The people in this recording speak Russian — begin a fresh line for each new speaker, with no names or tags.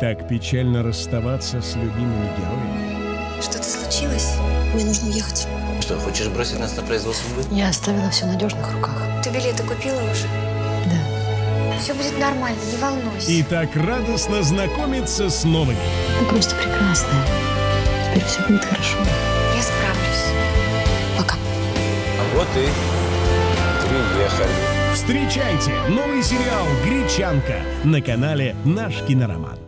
Так печально расставаться с любимыми героями.
Что-то случилось? Мне нужно уехать.
Что, хочешь бросить нас на произвол судьбы?
Я оставила все в надежных руках.
Ты билеты купила уже?
Да.
Все будет нормально, не волнуйся.
И так радостно знакомиться с новыми.
Ты просто прекрасная. Теперь все будет хорошо.
Я справлюсь.
Пока.
А вот и приехали.
Встречайте новый сериал «Гречанка» на канале «Наш кинороман».